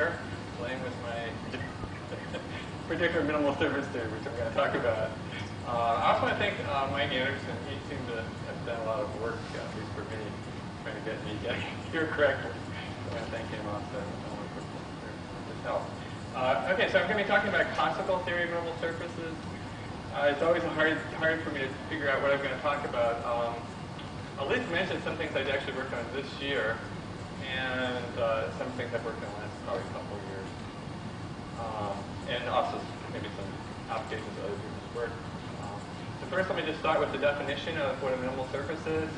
here, playing with my particular minimal surface theory, which I'm going to talk about. Uh, I also want to thank uh, Mike Anderson. He seemed to have done a lot of work, uh, at least for me, trying to get me getting here correctly. So I want to thank him also uh, for his help. Uh, okay, so I'm going to be talking about classical theory of minimal surfaces. Uh, it's always hard, hard for me to figure out what I'm going to talk about. Um, I'll at least mention some things I'd actually worked on this year, and uh, some things I've worked on probably couple of years. Um, and also maybe some applications of other people's work. Um, so first, let me just start with the definition of what a minimal surface is.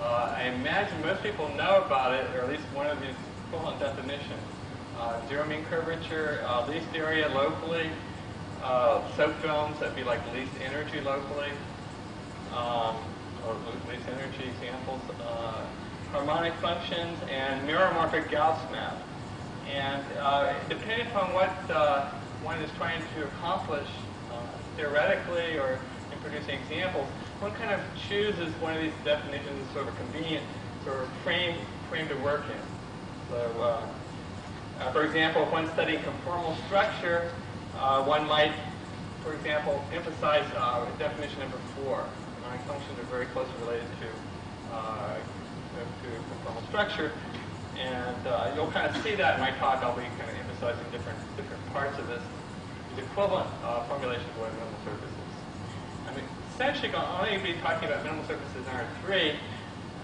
Uh, I imagine most people know about it, or at least one of these equivalent definitions. Uh, zero mean curvature, uh, least area locally, uh, soap films that'd be like least energy locally, um, or least energy examples, uh, harmonic functions, and meromorphic Gauss map. And uh, depending upon what uh, one is trying to accomplish uh, theoretically or in producing examples, one kind of chooses one of these definitions as sort of a convenient sort of frame, frame to work in. So, uh, uh, for example, if one's studying conformal structure, one might, for example, emphasize definition number four. Harmonic functions are very closely related to, to conformal structure. And uh, you'll kind of see that in my talk. I'll be kind of emphasizing different different parts of this. The equivalent uh, formulation of what a minimal surface is. I'm essentially going to only be talking about minimal surfaces in R3.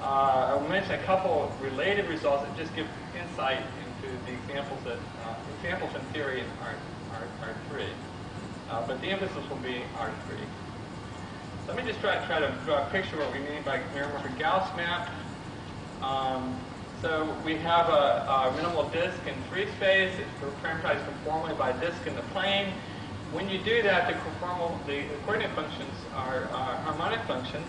Uh, I'll mention a couple related results that just give insight into the examples that uh, examples in theory in R, R, R3. Uh, but the emphasis will be R3. So let me just try, try to draw a picture of what we mean by meromorphic Gauss map. Um, so we have a, a, minimal disk in free space. It's parameterized conformally by disk in the plane. When you do that, the conformal, the coordinate functions are, harmonic functions.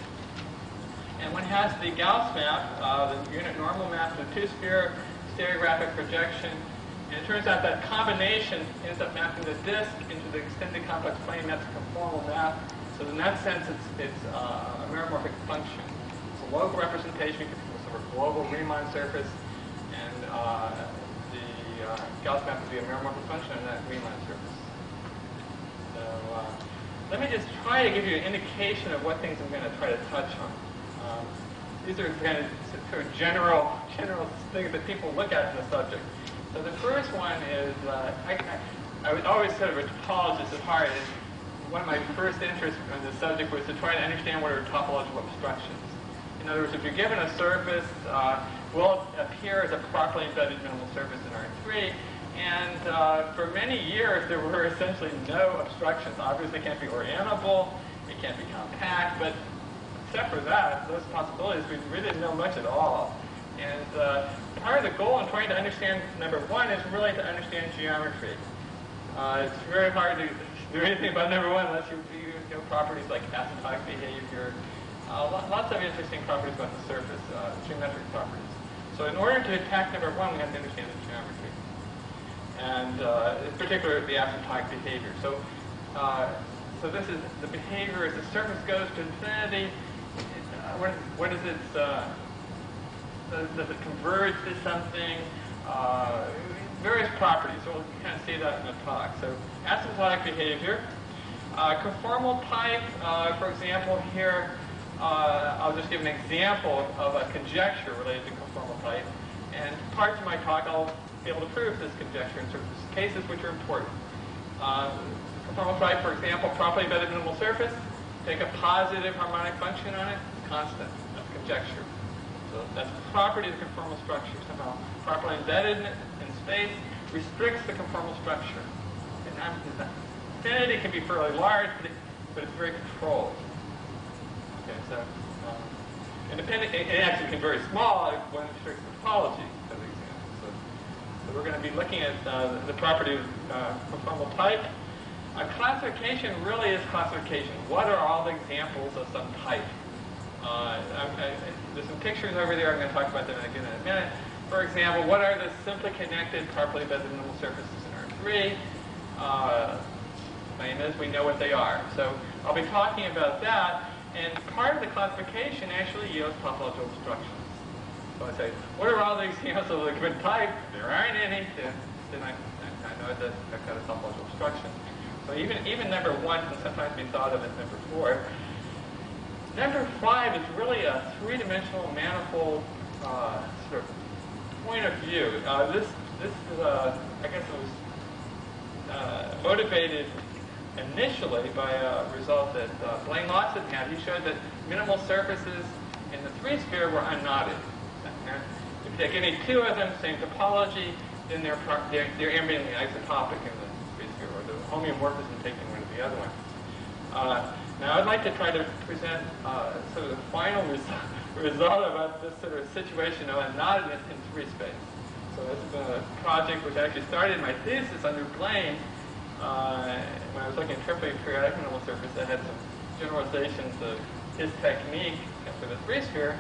And one has the Gauss map, uh, the unit normal map, the two-sphere stereographic projection. And it turns out that combination ends up mapping the disk into the extended complex plane. That's a conformal map. So in that sense, it's, it's uh, a meromorphic function. It's a local representation global Riemann surface, and uh, the uh, Gauss map would be a meromorphic function of that Riemann surface. So uh, let me just try to give you an indication of what things I'm going to try to touch on. Um, these are kind of sort of general, general things that people look at in the subject. So the first one is, uh, I, I, I was always sort of a topologist at heart, and one of my first interests in the subject was to try to understand what are topological obstructions. In other words, if you're given a surface, uh, will appear as a properly embedded minimal surface in R3. And uh, for many years, there were essentially no obstructions. Obviously, it can't be orientable, it can't be compact, but except for that, those possibilities, we really didn't know much at all. And uh, part of the goal in trying to understand number one is really to understand geometry. Uh, it's very hard to do anything about number one unless you, you know properties like asymptotic behavior, uh, lots of interesting properties about the surface, uh, geometric properties. So in order to attack number one, we have to understand the geometry. And uh, in particular, the asymptotic behavior. So, uh, so this is the behavior as the surface goes to infinity. Uh, what, what is it? Uh, does, it converge to something? various properties. So we'll kind of see that in the talk. So asymptotic behavior. conformal type, for example, here, uh, I'll just give an example of a conjecture related to conformal type. And parts of my talk, I'll be able to prove this conjecture in certain cases which are important. Uh, conformal type, for example, properly embedded minimal surface. Take a positive harmonic function on it, constant. That's conjecture. So that's a property of the conformal structure. Somehow properly embedded in space restricts the conformal structure. And infinity can be fairly large, but it's very controlled. So um, independent, it, it actually can be very small when restricts topology, as an example. So, so we're going to be looking at uh, the property of uh, conformal type. A classification really is classification. What are all the examples of some type? Uh, I, I, there's some pictures over there. I'm going to talk about them again in a minute. For example, what are the simply connected properly embedded surfaces in R3? Uh, claim is we know what they are. So I'll be talking about that. And part of the classification actually yields topological obstructions. So I say, what are all the examples of a given type? There aren't any then I, I know that I've got a topological obstruction. So even, even number one can sometimes be thought of as number four. Number five is really a three-dimensional manifold uh, sort of point of view. Uh, this, this is, uh, I guess it was uh, motivated initially by a result that uh, Blaine Lawson had. He showed that minimal surfaces in the three-sphere were unknotted. And if you take any two of them, same topology, then they're, they're, they're ambiently isotopic in the three-sphere, or the homeomorphism taking one of the other one. Uh, now, I'd like to try to present uh, sort of the final result, result about this sort of situation of unknottedness in three space. So this is a project which actually started my thesis under Blaine uh, when I was looking at triply periodic minimal surface. I had some generalizations of his technique for the three sphere,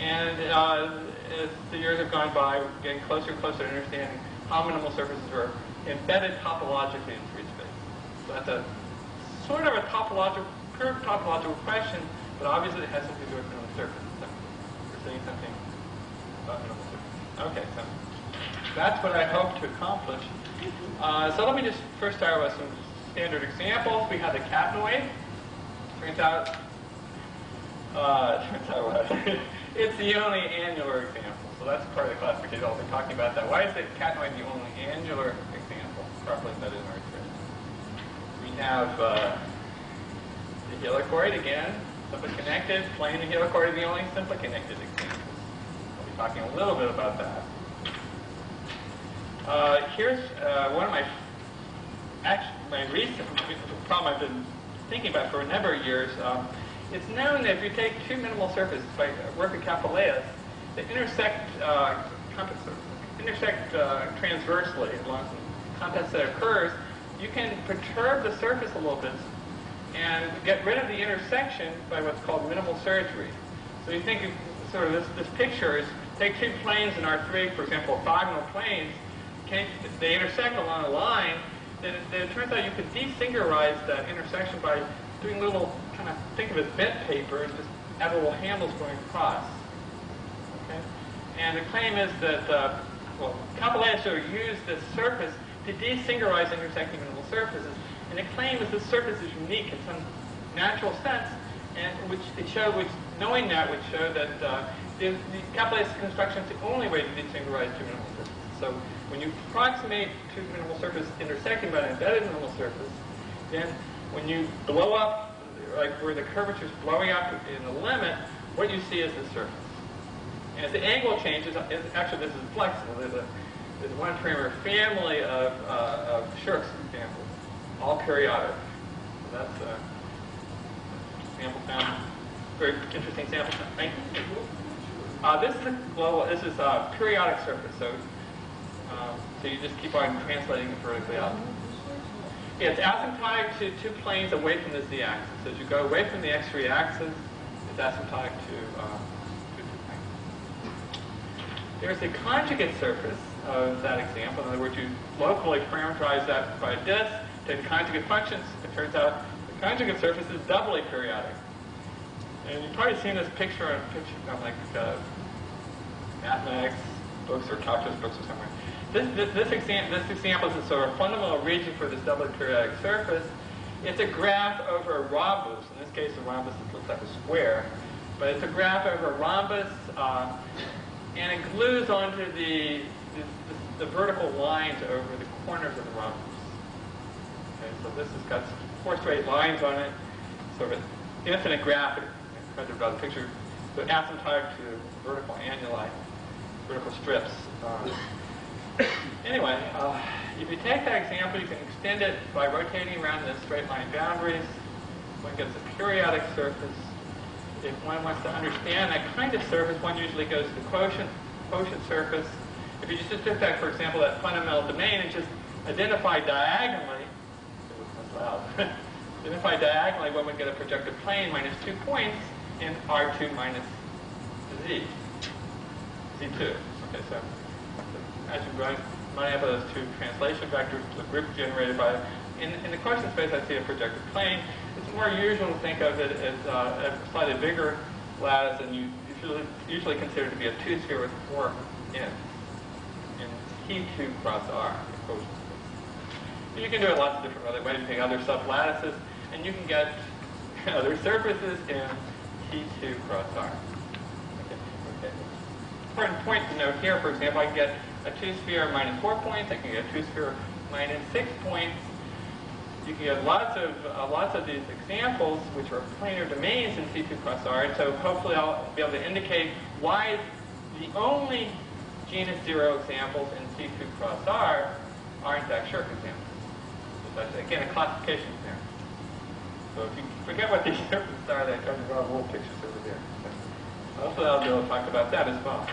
and uh, as the years have gone by, we're getting closer and closer to understanding how minimal surfaces are embedded topologically in three space. So that's a sort of a topological curved topological question, but obviously it has something to do with minimal surfaces. So we're saying something about minimal surfaces. Okay, so that's what I hope to accomplish. Uh, so let me just first start with some standard examples. We have the catenoid. Turns out, uh, turns out what? it's the only annular example. So that's part of the classification. I'll be talking about that. Why is the catenoid the only annular example properly embedded in our experience? We have uh, the helicoid again, simply connected. Plane and helicoid are the only simply connected examples. I'll be talking a little bit about that. Uh, here's uh, one of my, actually, my recent problem I've been thinking about for a number of years. Um, it's known that if you take two minimal surfaces by work of Kapouleas that intersect, uh, intersect uh, transversely along some that occurs, you can perturb the surface a little bit and get rid of the intersection by what's called minimal surgery. So you think of sort of this, this picture is take two planes in R3, for example, orthogonal planes, can, they intersect along a line, then it, then it turns out you could desingularize that intersection by doing little, kind of, think of it as bent paper and just have little handles going across. Okay? And the claim is that, uh, well, used this surface to desingularize intersecting minimal surfaces. And the claim is this surface is unique in some natural sense, and which it showed, which knowing that would show that uh, the, the construction is the only way to desingularize two surfaces. So when you approximate two minimal surfaces intersecting by an embedded minimal surface, then when you blow up, like where the curvature is blowing up in the limit, what you see is the surface. And as the angle changes, actually this is flexible. There's a there's one parameter family of, uh, of Scherk's examples, all periodic. So that's a sample found. Very interesting sample. Thank you. Uh, this is a global. This is a periodic surface. So um, so you just keep on translating it vertically up. It's asymptotic to two planes away from the z-axis. So as you go away from the x-ray axis, it's asymptotic to, uh, to two planes. There's a conjugate surface of that example. In other words, you locally parameterize that by this, take conjugate functions. It turns out the conjugate surface is doubly periodic. And you've probably seen this picture on picture on like uh, mathematics books or calculus books or somewhere. This, this, this, exam, this example is a sort of fundamental region for this doubly periodic surface. It's a graph over a rhombus. In this case, a rhombus looks like a square. But it's a graph over a rhombus, uh, and it glues onto the, the, the, vertical lines over the corners of the rhombus. Okay, so this has got four straight lines on it, sort of an infinite graph. Tried to the picture. So asymptotic to vertical annuli, vertical strips. Uh, anyway, uh, if you take that example, you can extend it by rotating around the straight line boundaries. One gets a periodic surface. If one wants to understand that kind of surface, one usually goes to the quotient, quotient surface. If you just took that, for example, that fundamental domain and just identify diagonally, identify diagonally, one would get a projective plane minus two points in R2 minus Z, Z2. Okay, so as you run, run out those two translation vectors, the group generated by, in, in the quotient space I see a projective plane. It's more usual to think of it as uh, a slightly bigger lattice and you usually, usually consider to be a two-sphere with four ends. And P2 cross R. You can do it lots of different other ways. Take other sublattices, and you can get other surfaces in T2 cross R. Okay. okay. Important point to note here, for example, I can get a two-sphere minus four points. I can get a two-sphere minus six points. You can get lots of uh, lots of these examples, which are planar domains in C2 plus R. And so hopefully I'll be able to indicate why the only genus zero examples in C2 plus R are in fact Scherk examples. So that's again a classification example. So if you forget what these surfaces are, they come draw little pictures over there. Hopefully I'll be able to talk about that as well.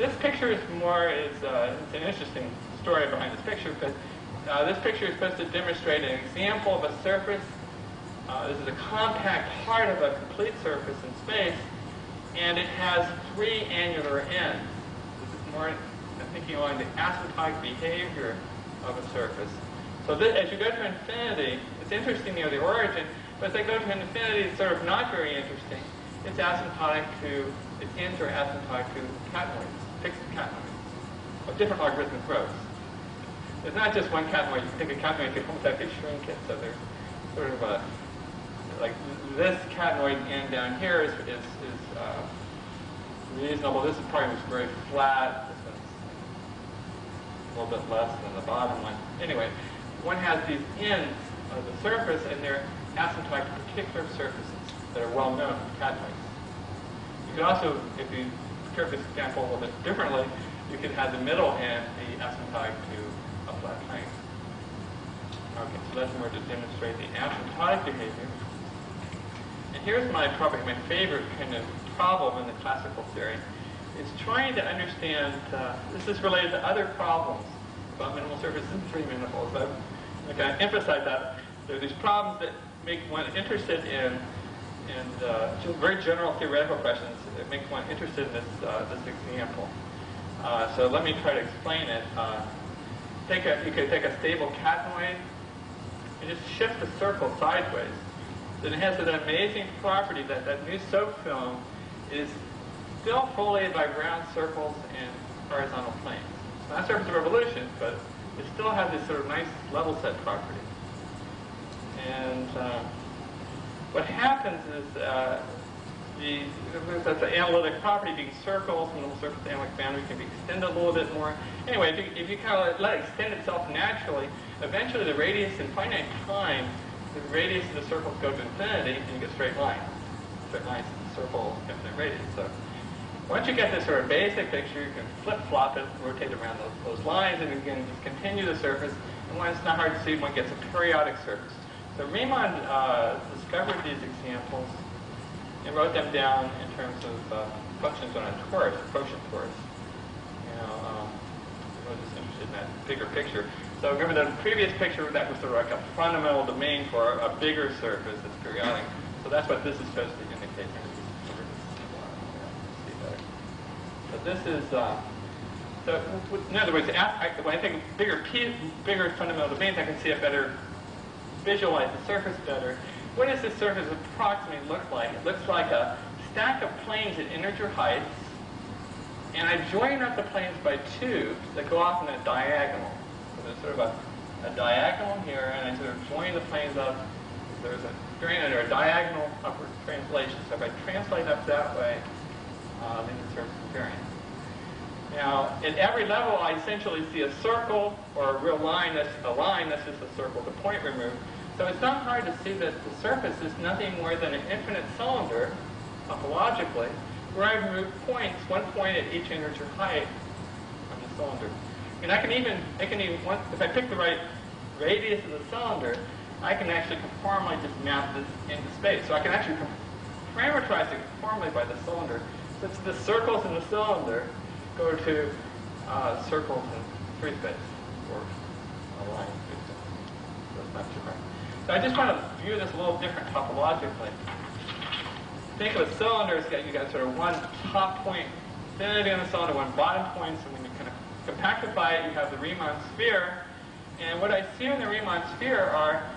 This picture is more is uh, it's an interesting story behind this picture, but uh, this picture is supposed to demonstrate an example of a surface. Uh, this is a compact part of a complete surface in space, and it has three annular ends. This is more I'm thinking along the asymptotic behavior of a surface. So this, as you go to infinity, it's interesting near the origin, but as I go to infinity, it's sort of not very interesting. It's asymptotic to, its ends are asymptotic to catenoids, fixed catenoids, of different logarithmic growths. It's not just one catenoid. You can take a catenoid, you can almost actually shrink it. So there's sort of a, like this catenoid end down here is, is, is uh, reasonable. This is probably very flat. This one's a little bit less than the bottom one. Anyway, one has these ends of the surface, and they're asymptotic to particular surfaces that are well known catenoids. You could also, if you curve this example a little bit differently, you could have the middle end be asymptotic to a flat plane. Okay, so that's more to demonstrate the asymptotic behavior. And here's my probably my favorite kind of problem in the classical theory. It's trying to understand, uh, this is related to other problems about minimal surfaces and three. But okay, I emphasize that. There are these problems that make one interested in, in uh, very general theoretical questions that makes one interested in this, uh, this example. Uh, so let me try to explain it. Uh, take a, you could take a stable catenoid and just shift the circle sideways. Then it has an amazing property that that new soap film is still foliated by round circles and horizontal planes. It's not surface of revolution, but it still has this sort of nice level set property. And uh, what happens is uh, the, that's an analytic property being circles, and the surface analytic boundary can be extended a little bit more. Anyway, if you, if you kind of let it extend itself naturally, eventually the radius in finite time, the radius of the circles go to infinity, and you get straight lines. Straight lines, circle, infinite radius. So once you get this sort of basic picture, you can flip-flop it, rotate around those, those lines, and can just continue the surface. And when it's not hard to see, one gets a periodic surface. So Riemann uh, discovered these examples and wrote them down in terms of uh, functions on a torus, quotient torus. You know, um, I was just interested in that bigger picture. So remember the previous picture, that was sort of like a fundamental domain for a, bigger surface that's periodic. So that's what this is supposed to indicate. So this is, uh, so in other words, when I think bigger, bigger fundamental domains, I can see a better, visualize the surface better. What does this surface approximately look like? It looks like a stack of planes at integer heights, and I join up the planes by tubes that go off in a diagonal. So there's sort of a, a diagonal here, and I sort of join the planes up. There's a variant or a diagonal upward translation. So if I translate up that way, uh, then the surface invariant. Now, at every level, I essentially see a circle or a real line. That's a line. That's just a circle, the point removed. So it's not hard to see that the surface is nothing more than an infinite cylinder, topologically, where I've moved points, one point at each integer height on the cylinder. And I can even, I can even, if I pick the right radius of the cylinder, I can actually conformally just map this into space. So I can actually parameterize it conformally by the cylinder. Since the circles in the cylinder go to uh, circles in free space, or a line. So it's not too hard. So I just want to view this a little different topologically. Think of a cylinder as you got sort of one top point infinity on the cylinder, one bottom point, so when you kind of compactify it, you have the Riemann sphere. And what I see in the Riemann sphere are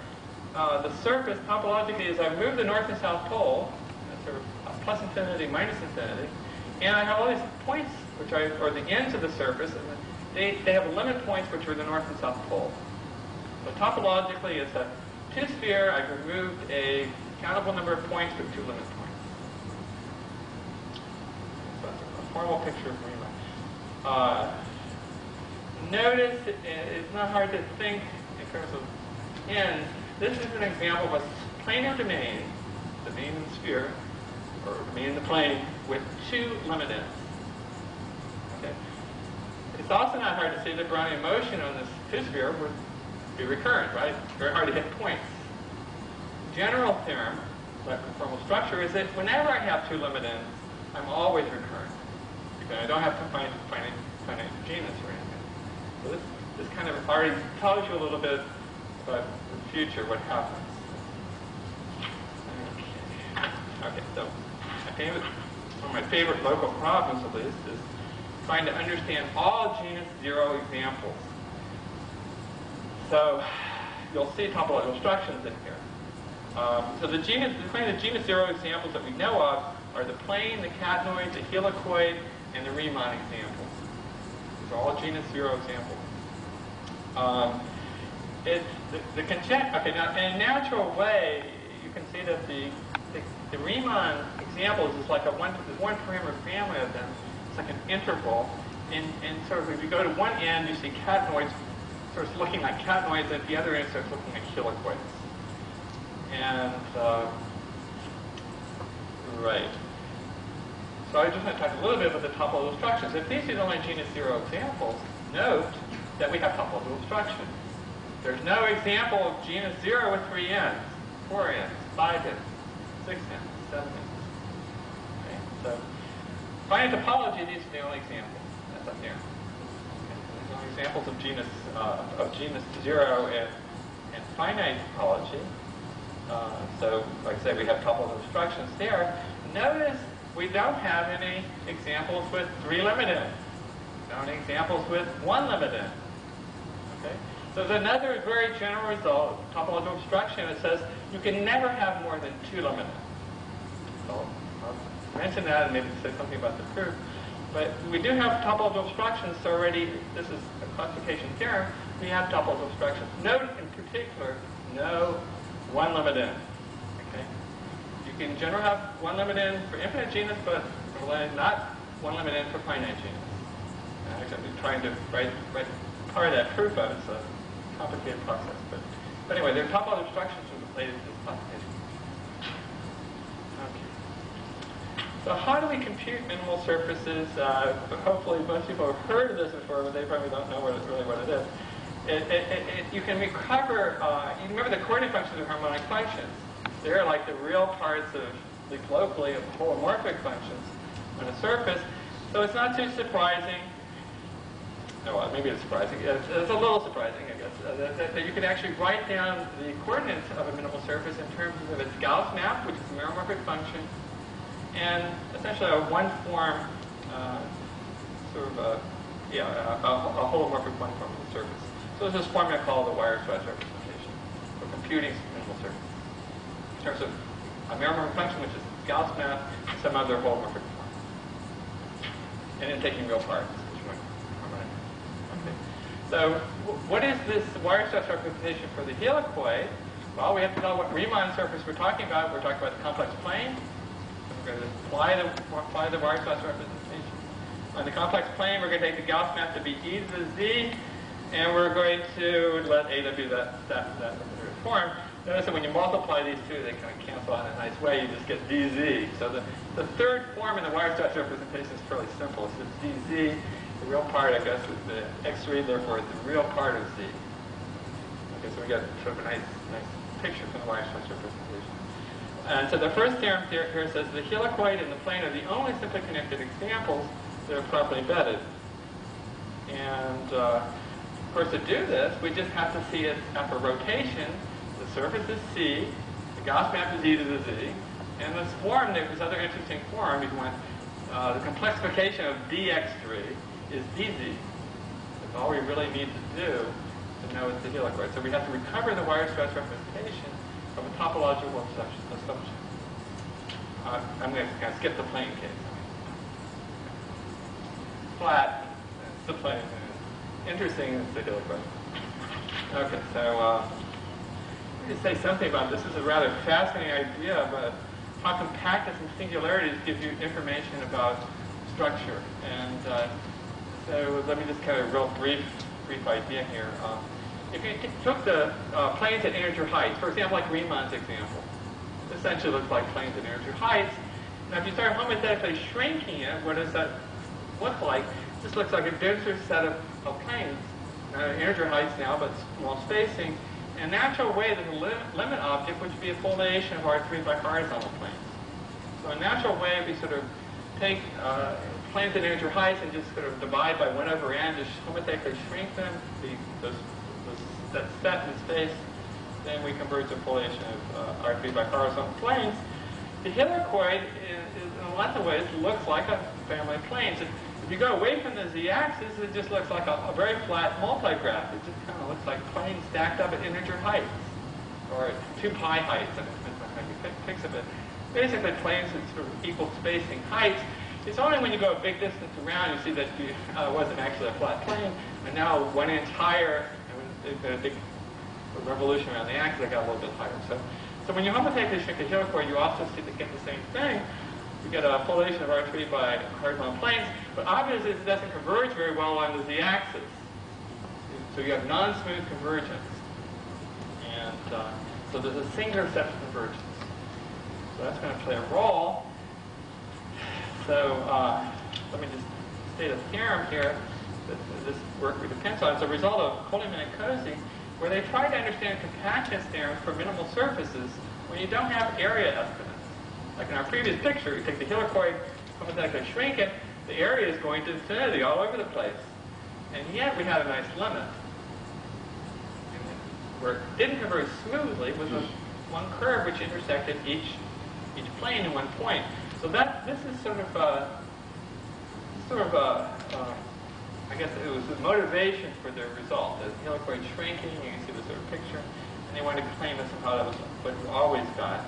uh, the surface topologically is I move the north and south pole, sort of plus infinity, minus infinity, and I have all these points, which I, or the ends of the surface, and they, they have limit points which are the north and south pole. So topologically, it's a two-sphere. I've removed a countable number of points with two limit points. So that's a formal picture of Riemann. Uh, notice it's not hard to think in terms of ends. This is an example of a planar domain, domain in the sphere, or domain in the plane, with two limit ends. Okay. It's also not hard to see the Brownian motion on this two-sphere would be recurrent, right? Very hard to hit points. General theorem, like formal structure, is that whenever I have two limit ends, I'm always recurrent. Because I don't have to find finite, finite genus or anything. So this, this kind of already tells you a little bit about the future, what happens. Okay so my favorite, one of my favorite local problems, at least, is trying to understand all genus zero examples. So you'll see topological obstructions in here. Um, so the genus, the the genus zero examples that we know of are the plane, the catenoid, the helicoid, and the Riemann examples. These are all genus zero examples. Um, it's the, the okay, now in a natural way, you can see that the, the, the Riemann examples is like a one, one parameter family of them. It's like an interval. And, and sort of if you go to one end, you see catenoids of looking like catenoids, at the other end starts looking like helicoids. And, uh, right. So I just want to talk a little bit about the topological obstructions. If these are the only genus zero examples, note that we have topological obstruction. There's no example of genus zero with three ends, four ends, five ends, six ends, seven ends. Okay, so finite topology, these are the only examples. That's up here. Okay, so these are only examples of genus uh, of genus zero and, and finite topology. Uh, so, like I say, we have topological obstructions there. Notice we don't have any examples with three limit ends. No examples with one limited. Okay? So there's another very general result of topological obstruction. It says you can never have more than two limit ends. So I'll mention that and maybe say something about the proof. But we do have topological obstructions, already this is a classification theorem. We have topological obstructions. Note in particular, no one limit end. Okay? You can generally have one limit end for infinite genus, but not one limit end for finite genus. Uh, Actually, I'm trying to write, write part of that proof out. It's a complicated process. But, but anyway, there are topological obstructions related to this classification. Okay. So how do we compute minimal surfaces? Uh, hopefully most people have heard of this before, but they probably don't know what it, really what it is. It, it, you can recover, uh, you remember the coordinate functions of harmonic functions. They're like the real parts of, at locally, of holomorphic functions on a surface. So it's not too surprising no, well, maybe it's surprising. It's, it's, a little surprising, I guess, uh, that, that, you can actually write down the coordinates of a minimal surface in terms of its Gauss map, which is a meromorphic function, and essentially a one-form, uh, sort of a, yeah, a, a, holomorphic one-form surface. So there's this formula called the wire Weierstrass representation for computing minimal surface in terms of a meromorphic function, which is Gauss map, and some other holomorphic form, and then taking real parts. Okay. So what is this wire Weierstrass representation for the helicoid? Well, we have to know what Riemann surface we're talking about. We're talking about the complex plane. We're going to apply the, apply the Weierstrass representation. On the complex plane, we're going to take the Gauss map to be e to the z, and we're going to let eta be that, that, that form. Notice that when you multiply these two, they kind of cancel out in a nice way. You just get dz. So the, the third form in the Weierstrass representation is fairly simple. It's just dz the real part, I guess, is the x3, therefore it's the real part of z. Okay, so we got sort of a nice, nice picture from the Weierstrass representation. And so the first theorem here, says the helicoid and the plane are the only simply connected examples that are properly embedded. And uh, of course, to do this, we just have to see it after rotation. The surface is C, the Gauss map is e to the z, and this form, this other interesting form, you want, uh, the complexification of dx3 is dz. That's all we really need to do to know it's the helicoid. So we have to recover the wire Weierstrass representation from a topological assumption. Uh, I'm going to skip the plane case. Flat, the plane. interesting is the helicoid. Okay, so uh, let me say something about this. This is a rather fascinating idea about how compactness and singularities give you information about structure. And uh, so let me just kind of real brief, brief idea here. Um, if you took the uh, planes at integer heights, for example, like Riemann's example, essentially looks like planes at integer heights. Now, if you start homothetically shrinking it, what does that look like? This looks like a denser set of, of planes, uh, integer heights now, but small spacing. And natural way, the limit, limit object would be a foliation of R3 by horizontal planes. So a natural way be sort of take uh, planes at integer heights and just sort of divide by 1 over n, just homothetically shrink them, the, those, those, that set in space, then we convert to foliation of uh, R3 by horizontal planes. The helicoid, is, is, in a lots of ways, looks like a family of planes. If, if you go away from the z-axis, it just looks like a, a very flat multigraph. It just kind of looks like planes stacked up at integer heights, or 2 pi heights, I depends on how you of it. Basically, planes at sort of equal spacing heights. It's only when you go a big distance around you see that it uh, wasn't actually a flat plane, and now one entire, the, the, the revolution around the axis, got a little bit higher. So, so when you the helicoid, you also see get the same thing. You get a foliation of R3 by horizontal planes, but obviously it doesn't converge very well along the z-axis. So you have non-smooth convergence. And uh, so there's a singular set of convergence. So that's going to play a role. So uh, let me just state a theorem here this work depends on. It's a result of Colding and Cozy, where they try to understand compactness theorems for minimal surfaces when you don't have area estimates. Like in our previous picture, you take the helicoid, homothetically shrink it, the area is going to infinity all over the place. And yet we had a nice limit. Where it didn't converge smoothly was a, one curve which intersected each each plane in one point. So that this is sort of a, sort of a, uh, I guess it was the motivation for their result. The helicoid shrinking, you can see the sort of picture, and they wanted to claim that somehow that was what you always got.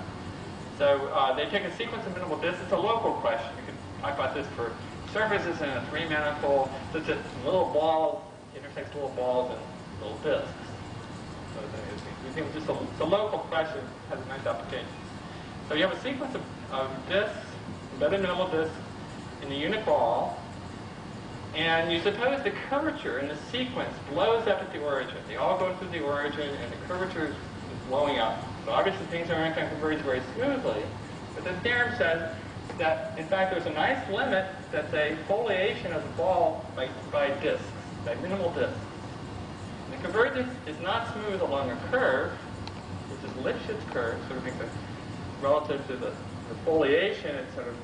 So uh, they take a sequence of minimal disks. It's a local question. You can talk about this for surfaces in a three-manifold, such as little balls, intersects little balls and little disks. So we think it's just a, it's a local question, has a nice application. So you have a sequence of, of disks, embedded minimal disks, in the unit ball, and you suppose the curvature in the sequence blows up at the origin. They all go through the origin, and the curvature is blowing up. So obviously things aren't going to converge very smoothly, but the theorem says that, in fact, there's a nice limit that's a foliation of the ball by, by disks, by minimal disks. The convergence is not smooth along a curve, which is Lipschitz curve, sort of makes a relative to the, the foliation, it's sort of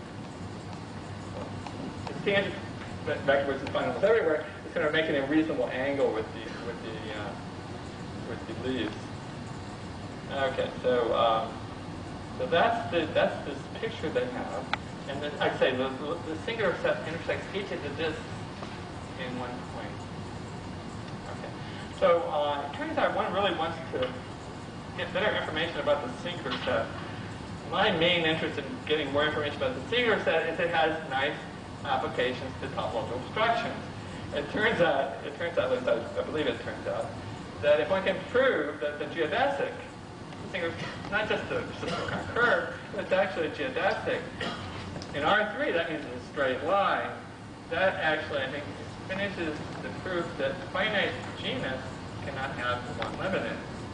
it's tangent backwards and finals everywhere. It's kind of making a reasonable angle with the with the uh, with the leaves. Okay, so um, so that's the that's this picture they have, and then I say the, the, the singular set intersects each of the disks in one point. Okay, so uh, it turns out one really wants to get better information about the singular set my main interest in getting more information about the singular set is it has nice applications to topological obstructions. It turns out, it turns out, at least I, I believe it turns out, that if one can prove that the geodesic, the singular, not just kind of curve, but it's actually a geodesic. In R3, that means it's a straight line. That actually, I think, finishes the proof that finite genus cannot have one limit.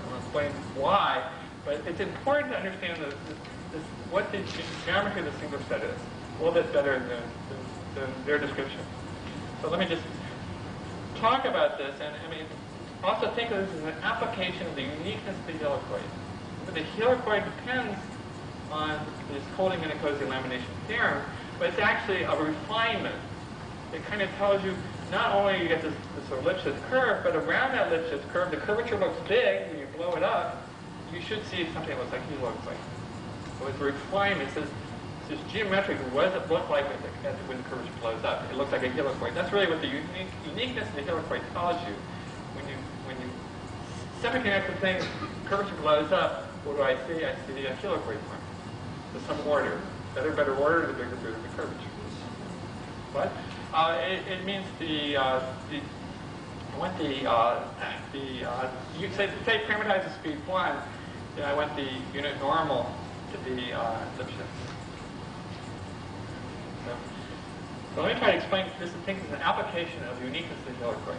I'll explain why, but it's important to understand the, the what the geometry of the singular set is. A little bit better than, than, than their description. So let me just talk about this, and I mean, also think of this as an application of the uniqueness of the helicoid. But the helicoid depends on this Colding-Minicozzi lamination theorem, but it's actually a refinement. It kind of tells you not only you get this, this Lipschitz curve, but around that Lipschitz curve, the curvature looks big when you blow it up. You should see something that looks like he looks like with refinement, It says this geometric, what does it look like when the curvature blows up? It looks like a helicoid. That's really what the unique, uniqueness of the helicoid tells you. When you when you semi-connect the thing, curvature blows up, what do I see? I see a helicoid point. There's some order. Better, better order, the bigger, bigger the curvature. What? Uh, it, it, means the, uh, the I want the, uh, the uh, you say, say parameterize the speed 1, then I want the unit normal to be uh, Lipschitz. So, so let me try to explain this and think is an application of uniqueness of the helicoid.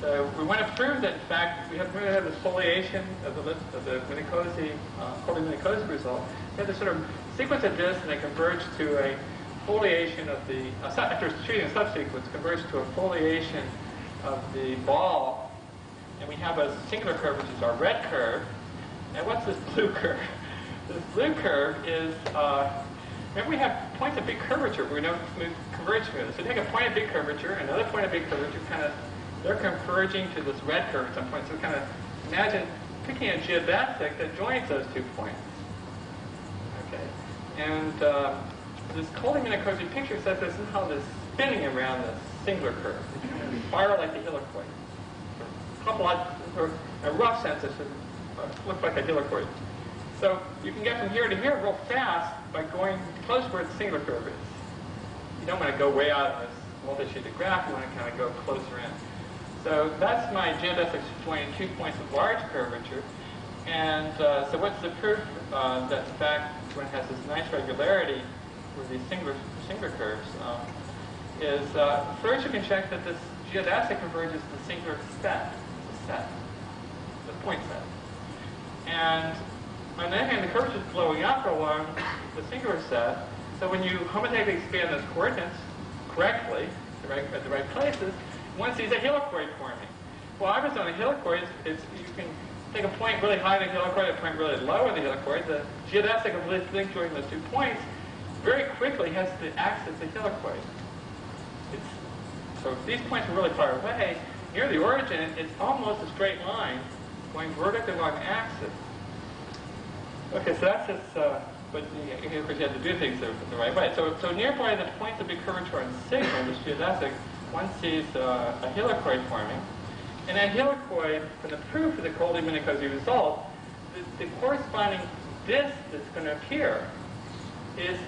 So we want to prove that, in fact, we have, we have this foliation of the, of the Minicozzi, uh, Colding-Minicozzi result. We have this sort of sequence of this, and they converge to a foliation of the, uh, after treating a subsequence, converge to a foliation of the ball. And we have a singular curve, which is our red curve. And what's this blue curve? This blue curve is, uh, remember we have points of big curvature. We don't converge to So take a point of big curvature, another point of big curvature, kind of they're converging to this red curve at some point. So kind of imagine picking a geodesic that joins those two points. Okay, and uh, this Colding-Minicozzi picture says this is how this spinning around this singular curve. Spiral like the helicoid. A or a rough sense, it should look like a helicoid. So you can get from here to here real fast by going close where the singular curve is. You don't want to go way out in this multi-shaded graph. You want to kind of go closer in. So that's my geodesic pointing two points of large curvature. And uh, so what's the proof uh, that in fact when it has this nice regularity with these singular, singular curves um, is uh, first you can check that this geodesic converges to the singular set, the set, the point set. And on the other hand, the curve is blowing up along the singular set. So when you homogeneously expand those coordinates correctly, the right, at the right places, one sees a helicoid forming. Well, obviously on a helicoid, it's, you can take a point really high in the helicoid, a point really low in the helicoid. The geodesic of link joining those two points very quickly has to access the helicoid. It's, so if these points are really far away, near the origin, it's almost a straight line going vertically along the axis. Okay, so that's just, uh, but of course you have to do things the, the right way. So, so nearby the points of curvature on signal, the geodesic, one sees uh, a helicoid forming. And that helicoid, for the proof of the Colding-Minicozzi result, the, the, corresponding disk that's going to appear is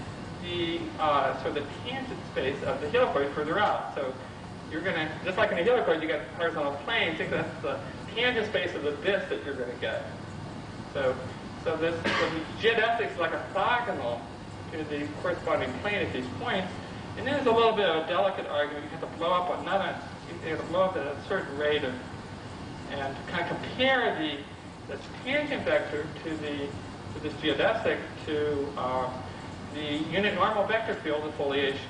the uh, sort of the tangent space of the helicoid further out. So you're going to, just like in a helicoid, you got horizontal plane, think that's the tangent space of the disk that you're going to get. So, so this so the geodesic is like orthogonal to the corresponding plane at these points. And then there's a little bit of a delicate argument. You have to blow up you have to blow up at a certain rate of, and kind of compare the, the tangent vector to the to this geodesic to uh, the unit normal vector field of foliation.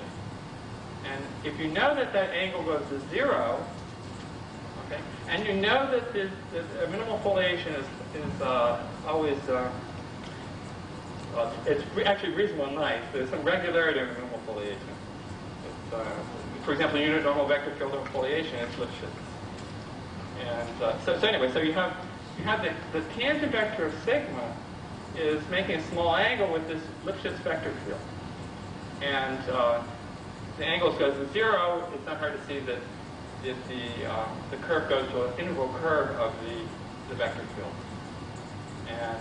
And if you know that that angle goes to zero, okay, and you know that the, the minimal foliation is, is uh, always, uh, well, it's re actually reasonable nice. There's some regularity in normal foliation uh, for example, unit normal vector field of foliation is Lipschitz. And uh, so, so anyway, so you have you have the, the tangent vector of sigma is making a small angle with this Lipschitz vector field. And uh, the angle goes to zero, it's not hard to see that if the, um, the curve goes to an integral curve of the, the vector field. And,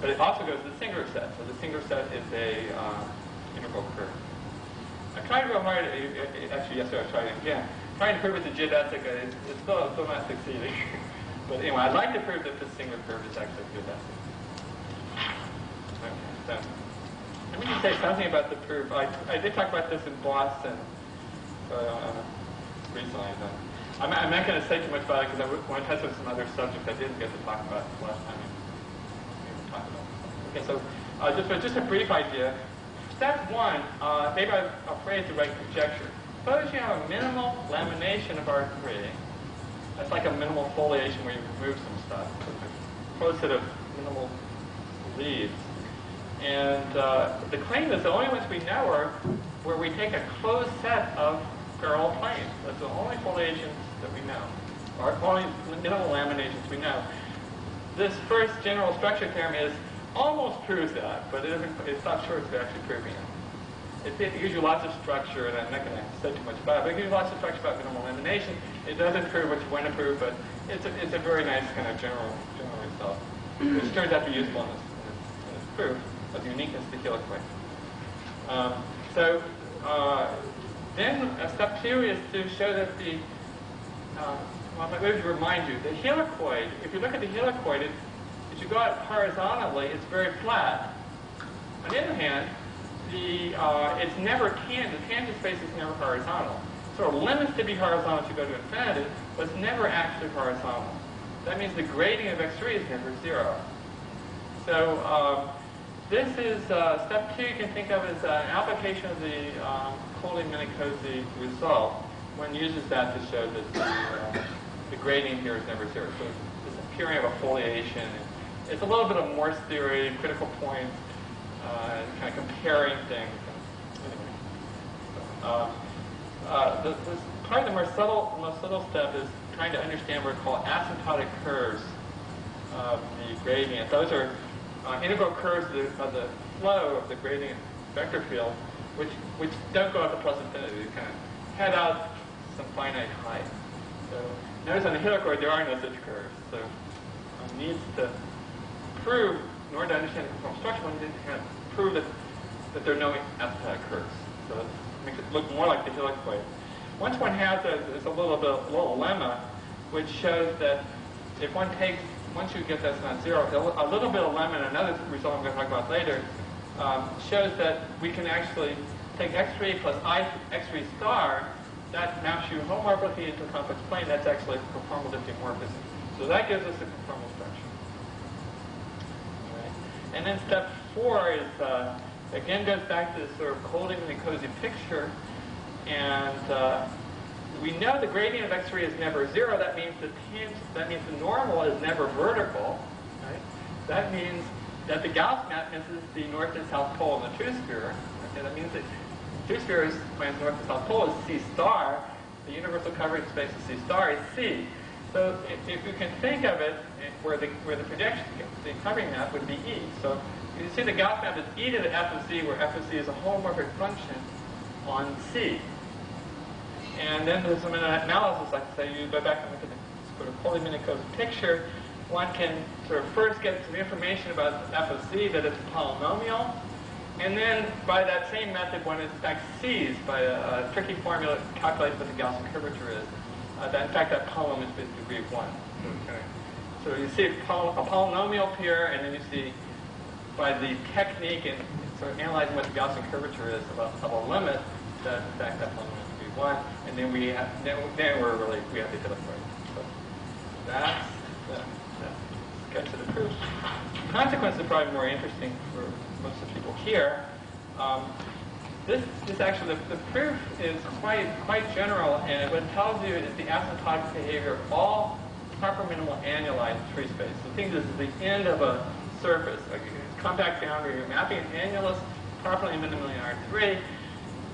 but it also goes to the singular set. So the singular set is a uh, integral curve. I tried real hard, actually yesterday I tried it again, trying to prove it's a geodesic, it's, it's still, still not succeeding. but anyway, I'd like to prove that the singular curve is actually geodesic. Okay, so, let me just say something about the proof. I, I did talk about this in Boston uh, recently. I'm, I'm not going to say too much about it because I want to touch on some other subjects I didn't get to talk about last time. Okay, so uh, just, just a brief idea step one, uh, maybe I'll phrase the right conjecture. Suppose you have a minimal lamination of R3. That's like a minimal foliation where you remove some stuff. Close set of minimal leaves. And uh, the claim is the only ones we know are where we take a closed set of parallel planes. That's the only foliations that we know, or only minimal laminations we know. This first general structure theorem is almost proves that, but it isn't, it's not sure it's actually proving it. It, it gives you lots of structure, and I'm not going to say too much about it, but it gives you lots of structure about minimal lamination. It doesn't prove what you want to prove, but it's a, it's a very nice kind of general, general result, which turns out to be useful in this, in this, proof of the uniqueness of the helicoid. Um, so uh, then uh, step two is to show that the uh, well, maybe to remind you, the helicoid, if you look at the helicoid, it, if you go out horizontally, it's very flat. On the other hand, the, uh, it's never tangent. Tangent space is never horizontal. So it limits to be horizontal if you go to infinity, but it's never actually horizontal. That means the gradient of x3 is never zero. So um, this is uh, step two you can think of as an application of the um, Colding-Minicozzi result. One uses that to show that the, uh, the gradient here is never zero. So it's appearing of a foliation. It's a little bit of Morse theory, critical points, uh, kind of comparing things. Uh, uh, the, this, probably the more subtle, most subtle step is trying to understand what we call asymptotic curves of the gradient. Those are uh, integral curves of the, of the, flow of the gradient vector field, which which don't go out to plus infinity. They kind of head out some finite height. So notice on the helicoid there are no such curves. So one needs to prove, in order to understand the conformal structure, one needs to prove that, that there are no asymptotic curves. So it makes it look more like the helicoid. Once one has there's a little bit, a little lemma, which shows that if one takes, once you get that's not zero, a little bit of lemma, and another result I'm going to talk about later, um, shows that we can actually take x3 plus i x3 star, that maps you holomorphically into a complex plane, that's actually a conformal diffeomorphism. So that gives us a conformal structure. And then step four is, uh, again, goes back to this sort of colding and cozy picture. And uh, we know the gradient of x3 is never zero. That means the tangent, that means the normal is never vertical. Right? That means that the Gauss map misses the north and south pole in the two sphere. Okay? That means that two spheres, when north and south pole is C star, the universal covering space of C star is C. So if, if you can think of it, where the where the projection, the covering map would be E. So you see the Gauss map is E to the f of C, where f of C is a holomorphic function on C. And then there's some analysis, like I say, you go back and look at the sort of picture. One can sort of first get some information about f of c, that it's a polynomial. And then by that same method, one in fact sees by a, a tricky formula calculates what the Gaussian curvature is. Uh, that in fact that polynomial is degree of one. Okay. So you see a, polynomial here, and then you see by the technique and sort of analyzing what the Gaussian curvature is of a, limit, that in fact that polynomial one, and then we have, then, we're really, we have to hit a. So that's the, the sketch of the proof. Consequences are probably more interesting for most of the people here. Um, this is actually, the, the, proof is quite, quite general, and what it tells you is the asymptotic behavior of all proper minimal annuli in three space. Think this is the end of a surface, like a compact boundary, you're mapping an annulus properly minimally in R3,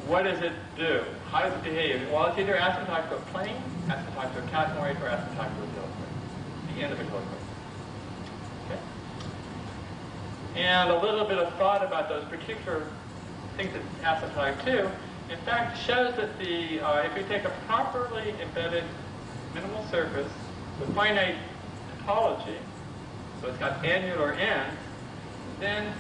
what does it do? How does it behave? Well, it's either asymptotic to a plane, asymptotic to a cosmoid, or asymptotic to a helicoid. The end of a helicoid. Okay? And a little bit of thought about those particular things that asymptotic to, in fact, shows that the uh, if you take a properly embedded minimal surface with finite topology, so it's got annular ends, then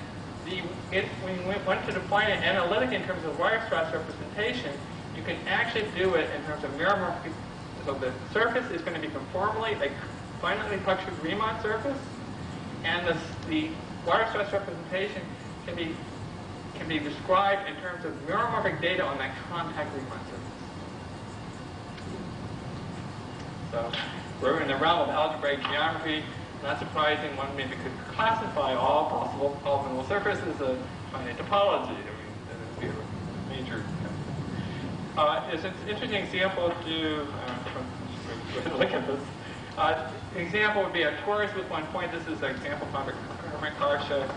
the, it, when we went to define it analytic in terms of Weierstrass representation, you can actually do it in terms of mirror meromorphic. So the surface is going to be conformally a finitely punctured Riemann surface, and the, the Weierstrass representation can be can be described in terms of mirror meromorphic data on that compact Riemann surface. So we're in the realm of algebraic geometry. Not surprising, one maybe could classify all possible polynomial surfaces as finite topology. I mean, that would be a major. Uh, it's an interesting example to uh, look at this. Uh, example would be a torus with one point. This is an example from Hermann Karcher,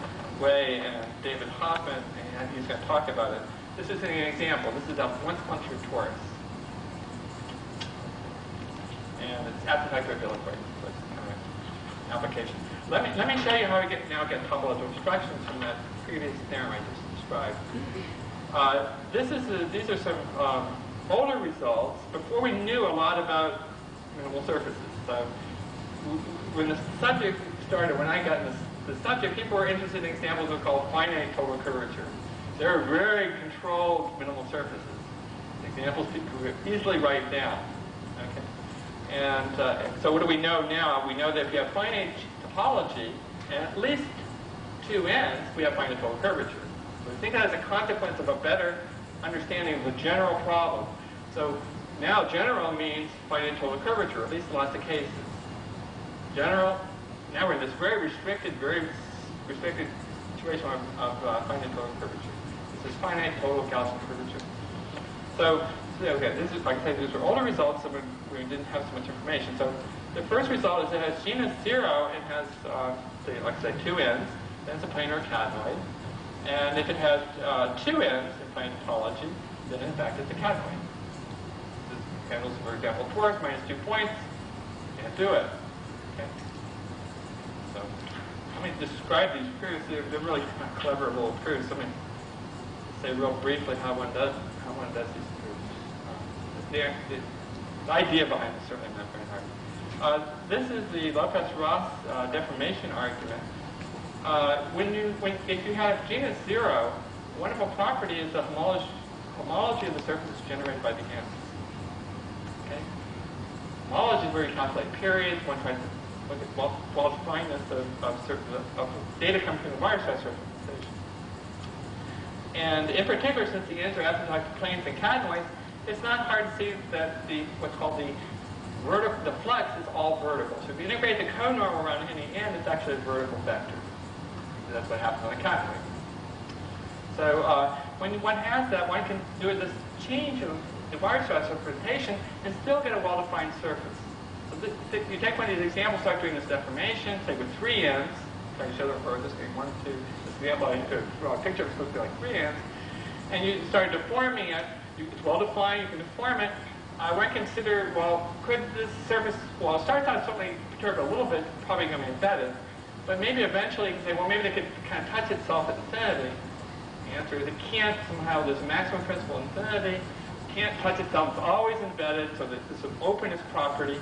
Wei, and David Hoffman, and he's going to talk about it. This is an example. This is a one-punctured torus. And it's the vector helicoid application. Let me, let me show you how we get now get topological obstructions from that previous theorem I just described. Uh, this is a, these are some um, older results before we knew a lot about minimal surfaces. So when the subject started, when I got in the, the subject, people were interested in examples of called finite total curvature. They're very controlled minimal surfaces. Examples people could easily write down. And uh, so what do we know now? We know that if you have finite topology at least two ends, we have finite total curvature. So we think that as a consequence of a better understanding of the general problem. So now general means finite total curvature, at least in lots of cases. General, now we're in this very restricted, very restricted situation of, of uh, finite total curvature. This is finite total Gaussian curvature. So, so okay, this is, like I said, these are older results, so we, we didn't have so much information. So the first result is it has genus zero and has, uh, say, like I say, two ends. Then it's a planar catenoid. And if it has uh, two ends in plane topology, then in fact it's a catenoid. This handles, for example, torus minus two points. Can't do it. Okay. So let me describe these proofs. They're, they're really kind of clever little proofs. Let me say real briefly how one does how one does these the, the, the, idea behind it is certainly not very hard. Uh, this is the Lopez-Ros uh, deformation argument. Uh, when you, when, if you have genus zero, wonderful property is the homology, homology of the surface generated by the ends. Okay? Homology is where you calculate periods, one tries to look at well fineness of, of, of data coming from the Weierstrass representation. And in particular, since the ends are asymptotic planes and catenoids, it's not hard to see that the what's called the vertical, the flux is all vertical. So if you integrate the conormal around any end, it's actually a vertical vector. That's what happens on a catenoid. So uh, when one has that, one can do this change of the Weierstrass representation and still get a well-defined surface. So you take one of these examples, start doing this deformation, say with three ends, try to show them for this being one, two, this example, I draw a picture, it's supposed to be like three ends, and you start deforming it, it's well-defined, you can deform it, I might consider, well, could this surface, well, it starts out certainly perturbed a little bit, probably going to be embedded, but maybe eventually you can say, well, maybe they could kind of touch itself at infinity. The answer is it can't somehow. There's a maximum principle in infinity. can't touch itself. It's always embedded, so that an openness property.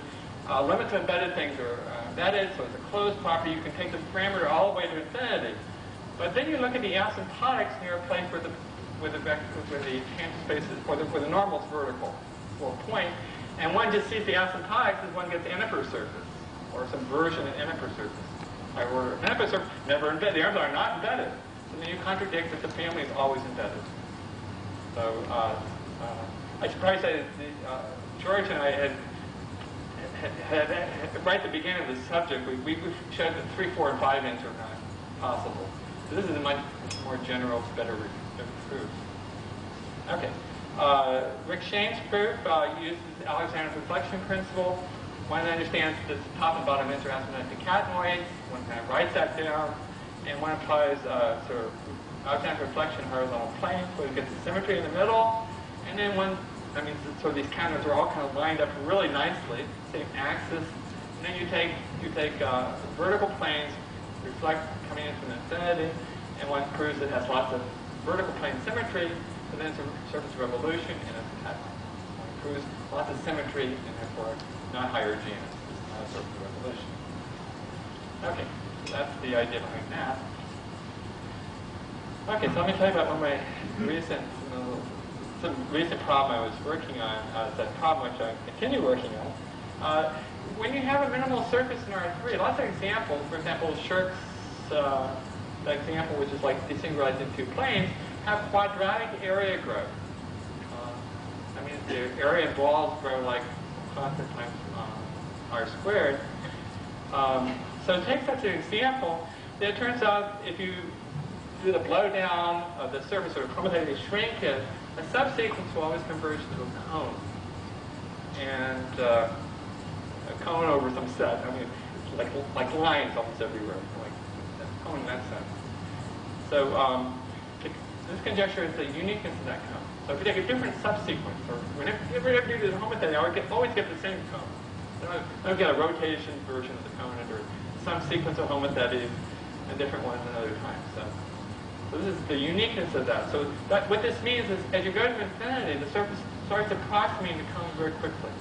Uh, limits of embedded things are uh, embedded, so it's a closed property. You can take this parameter all the way to infinity. But then you look at the asymptotics near a place where the where the where the tangent space where the, where the normal is vertical, or point, and one just sees the asymptotics as one gets Enneper surface, or some version of Enneper surface. I order Enneper surface, never embedded. The arms are not embedded. So then you contradict that the family is always embedded. So uh, uh, I should probably say that uh, Jorge and I had had, had, had, right at the beginning of the subject, we, we, we showed that 3, 4, and 5 ends are not possible. So this is a much more general, better proof. Okay. Uh, Rick Schoen's proof uh, uses Alexandrov's reflection principle. One understands that the top and bottom ends are asymptotic. One kind of writes that down. And one applies uh, sort of Alexandrov's reflection horizontal planes where it gets the symmetry in the middle. And then one I mean, so these canons are all kind of lined up really nicely, same axis. And then you take you take uh, vertical planes, reflect coming into an infinity, and one proves it has lots of vertical plane symmetry, and then a surface revolution, and it's a cut. One proves lots of symmetry, and therefore not higher genus. It's not a surface revolution. Okay, so that's the idea behind that. Okay, so let me tell you about one of my recent some recent problem I was working on, uh, that problem which I continue working on. Uh, when you have a minimal surface in R3, lots of examples, for example, Scherk's uh, example, which is like desingularized in two planes, have quadratic area growth. Uh, I mean, the area of walls grow like constant times uh, r squared. Um, so take such an example, it turns out if you do the blowdown of the surface or quantitatively shrink it, a subsequence will always converge to a cone. And uh, a cone over some set. I mean, like, like lines almost everywhere, like a cone in that sense. So um, this conjecture is the uniqueness of that cone. So if you take a different subsequence, or whenever you do the homothet, you always get, always get the same cone. I don't get a rotation version of the cone under some sequence of homotheties and different ones another time. So. So this is the uniqueness of that. So that, what this means is as you go to infinity, the surface starts approximating the cone very quickly.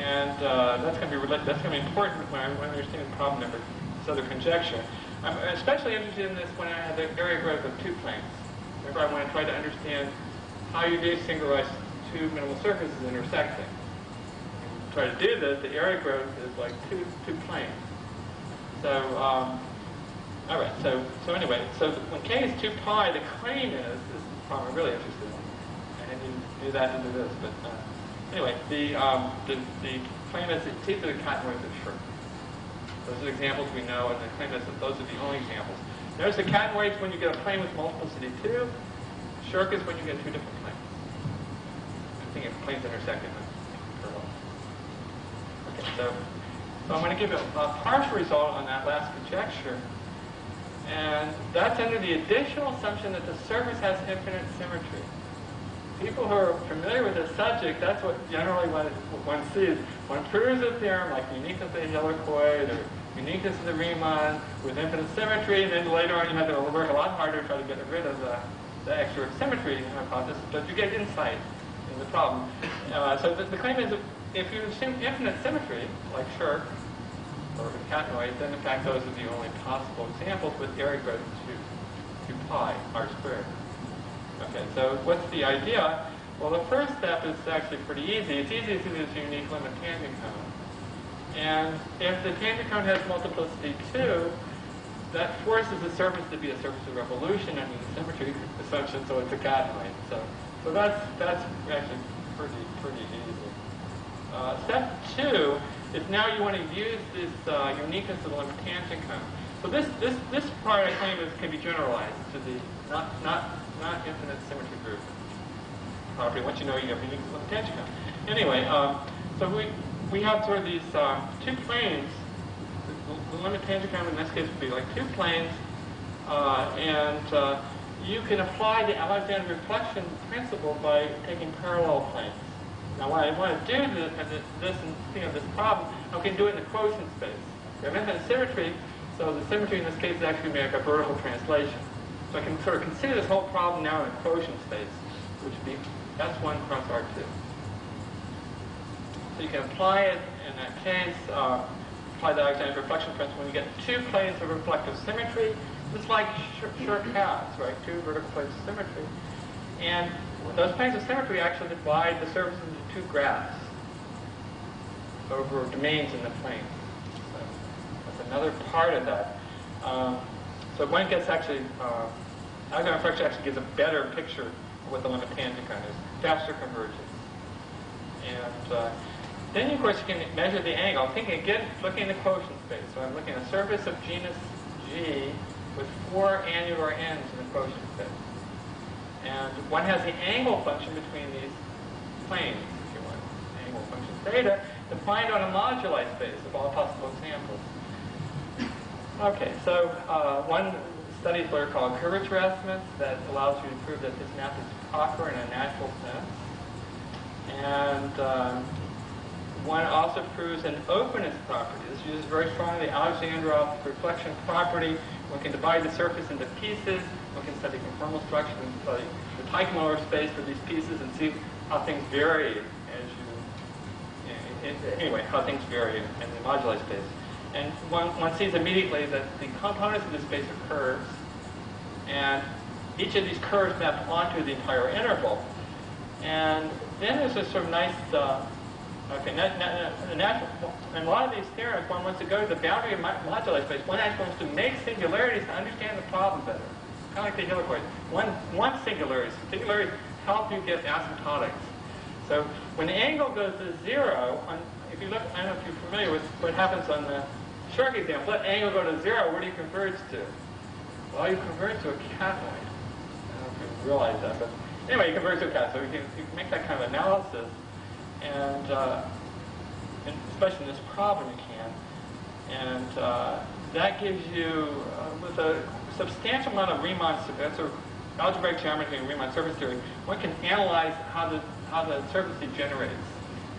And uh, that's going to be that's going to be important when I, when I understand problem number, this other conjecture. I'm especially interested in this when I have the area growth of two planes. Remember, I want to try to understand how you do singularize two minimal surfaces intersecting. try to do this, the area growth is like two, two planes. So, um, all right, so, so anyway, so when k is 2 pi, the claim is, this is I'm really interested in. I didn't do that into this, but uh, anyway, the, um, the, the claim is that theta the catenoids of Scherk. Those are examples we know, and the claim that those are the only examples. Notice the catenoids when you get a plane with multiplicity 2. Scherk is when you get two different planes. I think if planes parallel. Okay, so, so I'm going to give a, a partial result on that last conjecture. And that's under the additional assumption that the surface has infinite symmetry. People who are familiar with this subject, that's what generally one, one sees. One proves a theorem like uniqueness of the helicoid or uniqueness of the Riemann with infinite symmetry, and then later on you have to work a lot harder to try to get rid of the, the extra symmetry hypothesis, but you get insight in the problem. Uh, so the, the claim is that if you assume infinite symmetry, like Scherk, or catenoids, then in fact those are the only possible examples with area growth to, to pi, r squared. Okay, so what's the idea? Well, the first step is actually pretty easy. It's easy to this unique limit tangent cone. And if the tangent cone has multiplicity 2, that forces the surface to be a surface of revolution under the symmetry assumption, so it's a catenoid. So, so that's, that's actually pretty, pretty easy. Uh, step two is now you want to use this uh, uniqueness of the limit tangent cone. So this, this, this part I claim is, can be generalized to the not, not, not infinite symmetry group property once you know you have unique limit tangent cone. Anyway, um, so we, we have sort of these uh, two planes. The, the limit tangent in this case would be like two planes, uh, and uh, you can apply the Alexandrov reflection principle by taking parallel planes. Now, what I want to do this, this think of this problem, I can do it in the quotient space. Infinite symmetry, so the symmetry in this case is actually make a vertical translation. So I can sort of consider this whole problem now in a quotient space, which would be S1 cross R2. So you can apply it in that case, uh, apply the Alexandrov reflection principle when you get two planes of reflective symmetry, just like Scherk has, right? Two vertical planes of symmetry. And those planes of symmetry actually divide the surface into two graphs over domains in the plane. So that's another part of that. Um, so one gets actually, uh, Alexandrov reflection actually gives a better picture of what the limit tangent is, faster convergence. And uh, then, of course, you can measure the angle. I'm thinking again, looking in the quotient space. So I'm looking at a surface of genus G with four annular ends in the quotient space. And one has the angle function between these planes, if you want, angle function theta, defined on a moduli space of all possible examples. Okay, so uh, one studies what are called curvature estimates that allows you to prove that this map is proper in a natural sense. And um, one also proves an openness property. This uses very strongly Alexandrov reflection property. One can divide the surface into pieces. One can study conformal structure and study the Teichmuller space for these pieces and see how things vary as you, anyway, how things vary in the moduli space. And one, one sees immediately that the components of this space are curves, and each of these curves map onto the entire interval. And then there's this sort of nice, uh, okay, nat, nat, natural, in a lot of these theorems, one wants to go to the boundary of moduli space. One actually wants to make singularities to understand the problem better. Kind of like the helicoid. One, one singularities. Singularities help you get asymptotics. So when the angle goes to zero, on, if you look, I don't know if you're familiar with what happens on the Scherk example, let angle go to zero, where do you converge to? Well, you converge to a catenoid. I don't know if you realize that, but anyway, you converge to a cat, so you can, you can make that kind of analysis, and, uh, and especially in this problem you can, and uh, that gives you, uh, with a substantial amount of Riemann, that's a algebraic geometry and Riemann surface theory, one can analyze how the, how the surface degenerates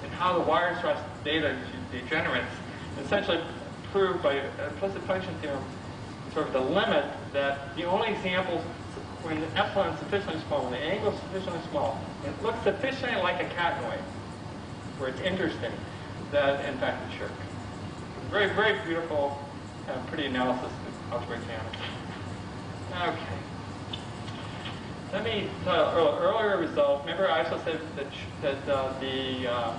and how the Weierstrass data degenerates, essentially proved by implicit function theorem sort of the limit that the only examples when the epsilon is sufficiently small, when the angle is sufficiently small, it looks sufficiently like a catenoid, where it's interesting, that in fact it's Scherk. Very, very beautiful, uh, pretty analysis of algebraic geometry. Okay. Let me tell earlier result. Remember, I also said that, that uh, the uh,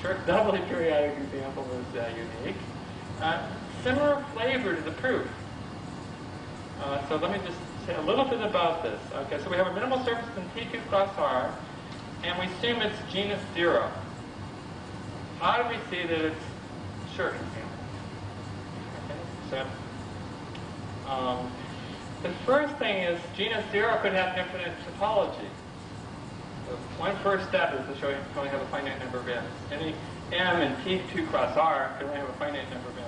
Scherk doubly periodic example was uh, unique. Uh, similar flavor to the proof. Uh, so let me just say a little bit about this. Okay, so we have a minimal surface in T2 cross R, and we assume it's genus 0. How do we see that it's example? Okay, so um, the first thing is genus 0 could have infinite topology. So one first step is to show you can only have a finite number of n's. Any m in T2 cross R can only have a finite number of n's.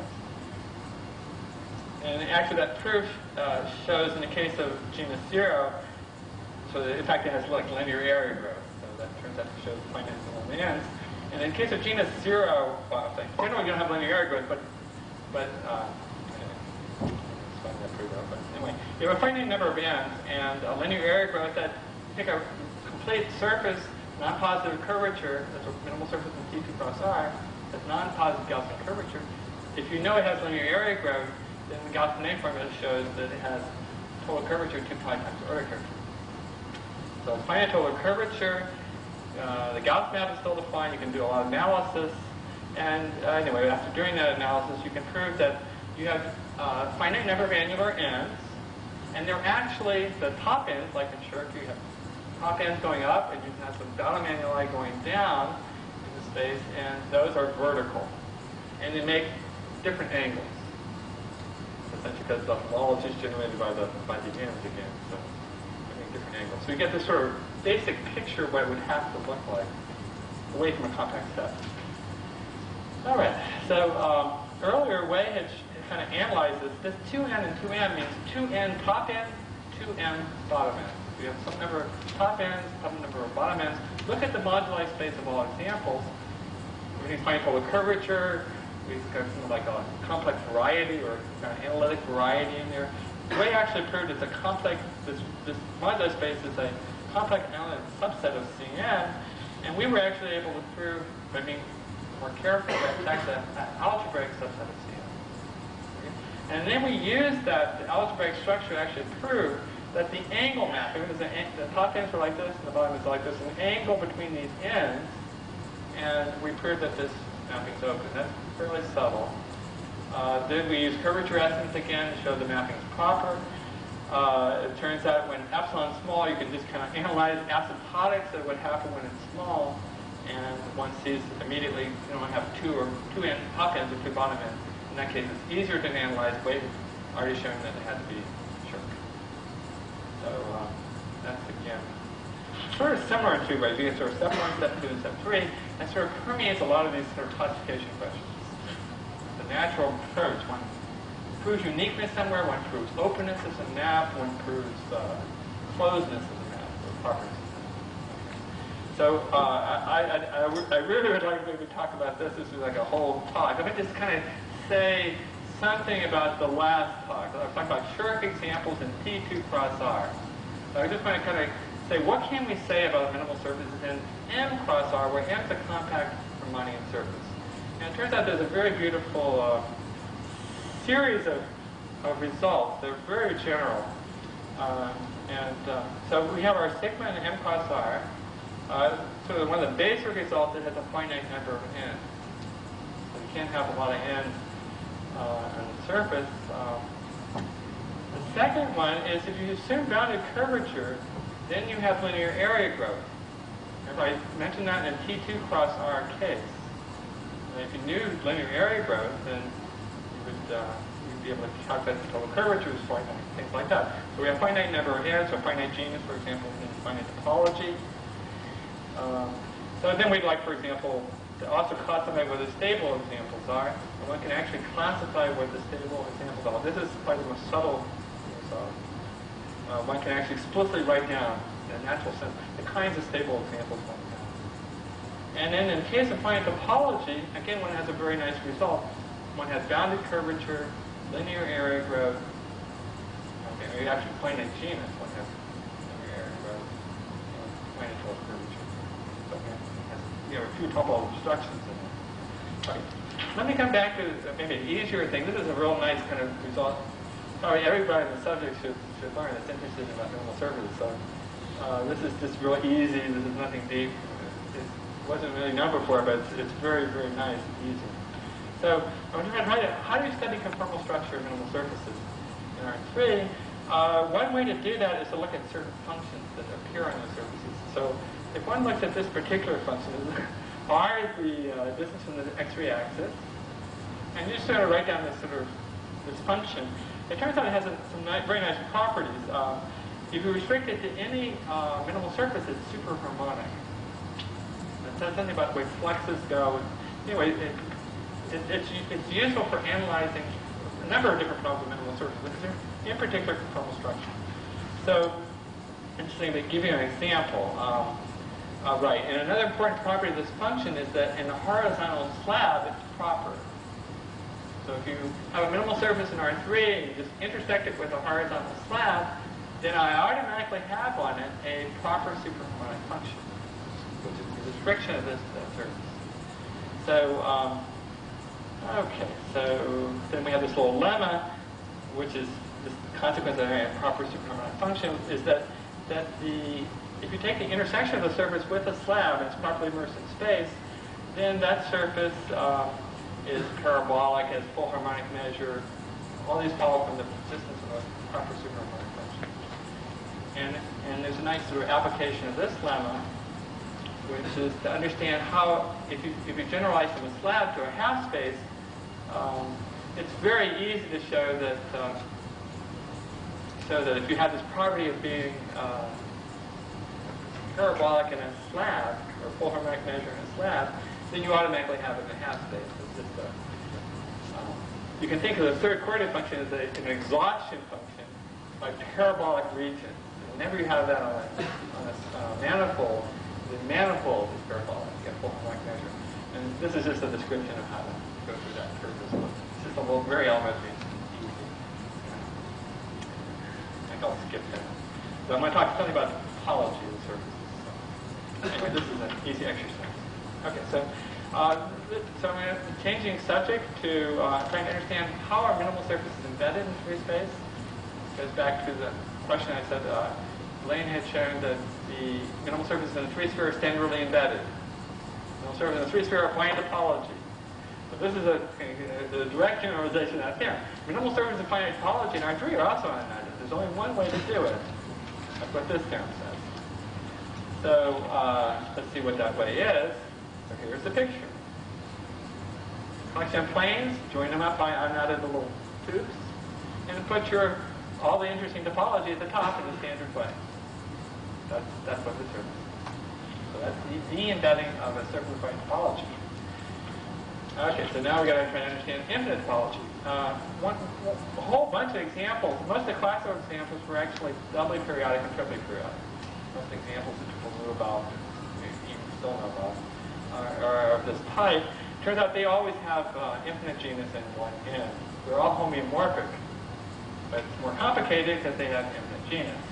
And actually that proof uh, shows in the case of genus 0, so that in fact it has like linear area growth. So that turns out to show finite number of n's. And in the case of genus 0, well, generally you don't have linear area growth, but, but uh, but anyway, you have a finite number of ends and a linear area growth that take a complete surface, non-positive curvature, that's a minimal surface in T2 cross R, that's non-positive Gaussian curvature. If you know it has linear area growth, then the Gauss-Bonnet formula shows that it has total curvature 2 pi times order curvature. So finite total curvature, uh, the Gauss map is still defined, you can do a lot of analysis, and uh, anyway, after doing that analysis, you can prove that you have uh, finite number of annular ends, and they're actually the top ends, like in Scherk, you have top ends going up, and you have some bottom annuli going down in the space, and those are vertical. And they make different angles. Essentially because the homology is generated by the, by the ends again, so they make different angles. So you get this sort of basic picture of what it would have to look like away from a compact set. All right, so um, earlier Wei had kind of analyzed this, this 2n and 2m means 2n top end, 2m bottom end. We have some number of top ends, some number of bottom ends. Look at the moduli space of all examples. We can find We've got like a complex variety or kind of analytic variety in there. Wei actually proved it's a complex, this, this moduli space is a complex analytic subset of Cn, and we were actually able to prove, by being more careful, that it's actually an algebraic subset of Cn. And then we used that the algebraic structure to actually prove that the angle mapping, the, the top ends are like this and the bottom is like this, an angle between these ends, and we proved that this mapping open. That's fairly subtle. Uh, then we use curvature estimates again to show the mapping is proper. Uh, it turns out when epsilon is small, you can just kind of analyze asymptotics of what happens when it's small, and one sees immediately you don't have two or two end, top ends or two bottom ends. In that case, it's easier to analyze. Wei already shown that it had to be Scherk. So uh, that's again sort of similar to right, being sort of step one, step two, and step three, and sort of permeates a lot of these sort of classification questions. The natural approach, one proves uniqueness somewhere, one proves openness as a map, one proves uh, closedness as a map, or properties. So uh, I, I, I, I, really would like to maybe talk about this. This is like a whole talk. Let me just kind of say something about the last talk. I was talking about Scherk examples in T2 cross R. So I just want to kind of say what can we say about minimal surfaces in M cross R, where M is a compact Riemannian surface. And it turns out there's a very beautiful uh, series of, of results. They're very general. Um, and uh, so we have our sigma and M cross R. Uh, so one of the basic results, it has a finite number of n. So you can't have a lot of n uh, on the surface. Um, the second one is if you assume bounded curvature, then you have linear area growth. Remember, I mentioned that in a T2 cross R case. And if you knew linear area growth, then you would uh, you'd be able to calculate the total curvatures, finite, things like that. So we have finite number of ends, so finite genus, for example, in finite topology. Um, so then we'd like, for example, to also classify what the stable examples are. And one can actually classify what the stable examples are. This is probably the most subtle result. Uh, one can actually explicitly write down, in a natural sense, the kinds of stable examples one has. And then in case of finite topology, again, one has a very nice result. One has bounded curvature, linear area growth. Okay, we actually finite genus, one has linear area growth, and finite curvature you have a few couple of instructions in it. Right. Let me come back to maybe an easier thing. This is a real nice kind of result. Probably everybody in the subject should, should learn that's interested in minimal surfaces. So uh, this is just real easy. This is nothing deep. It wasn't really known before, but it's, it's very, very nice and easy. So I'm going to try to, how do you study conformal structure of minimal surfaces in R3? Uh, one way to do that is to look at certain functions that appear on the surfaces. So if one looks at this particular function, r is the uh, distance from the x-ray axis, and you just sort of write down this sort of this function. It turns out it has a, some very nice properties. Um, if you restrict it to any uh, minimal surface, it's superharmonic. It says something about the way fluxes go. Anyway, it, it, it's, it's useful for analyzing a number of different problems with minimal surfaces, in particular conformal structure. So, interesting to give you an example. Um, uh, right, and another important property of this function is that in a horizontal slab, it's proper. So if you have a minimal surface in R3 and you just intersect it with a horizontal slab, then I automatically have on it a proper superharmonic function, which is the restriction of this surface. So, um, okay, so then we have this little lemma, which is the consequence of having a proper superharmonic function, is that, that the if you take the intersection of the surface with a slab and it's properly immersed in space, then that surface uh, is parabolic, has full harmonic measure. All these follow from the existence of a proper superharmonic function. And, and there's a nice sort of application of this lemma, which is to understand how, if you, if you generalize from a slab to a half space, um, it's very easy to show that, uh, show that if you have this property of being uh, parabolic in a slab, or full harmonic measure in a slab, then you automatically have it in a half space. A, um, you can think of the third coordinate function as a, an exhaustion function by parabolic region. Whenever you have that on a, on a uh, manifold, the manifold is parabolic, you get measure. And this is just a description of how to go through that curve. It's just a little, very elementary. I think I'll skip that. So I'm going to talk something about topology of the surface. Anyway, this is an easy exercise. Okay, so uh, so I'm changing subject to uh, trying to understand how our minimal surface is embedded in three space. Goes back to the question I said. Uh, Blaine had shown that the minimal surfaces in the three sphere are standardly embedded. Minimal surfaces in the three sphere are finite topology. So this is a, a, a direct generalization out here. Minimal surfaces in finite topology in R3 are also unbounded. There's only one way to do it. That's what this term says. So uh, let's see what that way is. So here's the picture. Collection planes, join them up by unknotted little tubes, and put your all the interesting topology at the top in the standard way. That's, that's what the surface is. So that's the, the embedding of a surface-by topology. Okay, so now we've got to try to understand infinite topology. Uh, one, a whole bunch of examples, most of the classical examples were actually doubly periodic and triply periodic most examples that people knew about, even still know about, are, are of this type. Turns out they always have uh, infinite genus in one end. They're all homeomorphic, but it's more complicated because they have infinite genus.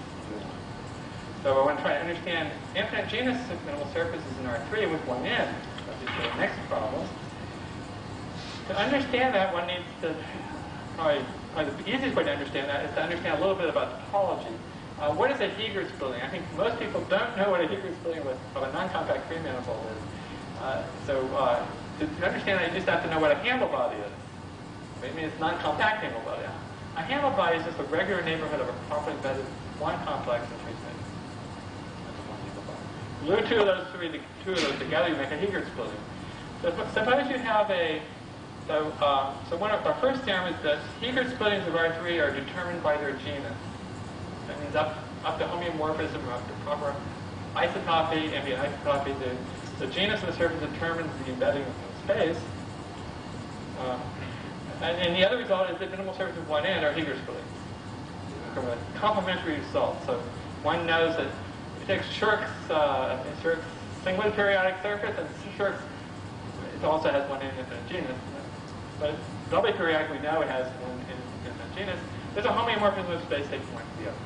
So I want to try to understand infinite genus of minimal surfaces in R3 with one end. See the next problem. To understand that, one needs to probably, probably the easiest way to understand that is to understand a little bit about topology. Uh, what is a Heegaard splitting? I think most people don't know what a Heegaard splitting of a non-compact three manifold is. Uh, so uh, to, to, understand that, you just have to know what a handle body is. I mean, it's non-compact handle body. A handle body is just a regular neighborhood of a properly embedded one complex in three space. Glue two of those three, two of those together, you make a Heegaard splitting. So suppose you have a so, uh, so one of our first theorem is that Heegaard splittings of R3 are determined by their genus. That means up, up to homeomorphism, or up to proper isotopy, ambient isotopy. The, the genus of the surface determines the embedding of the space. Uh, and, and, the other result is that minimal surfaces of one end are splitting. From a complementary result. So one knows that if you take Scherk's, uh, periodic surface, and Scherk's it also has one end infinite genus. But doubly periodic, we know it has one infinite genus. There's a homeomorphism of space taking one to the other.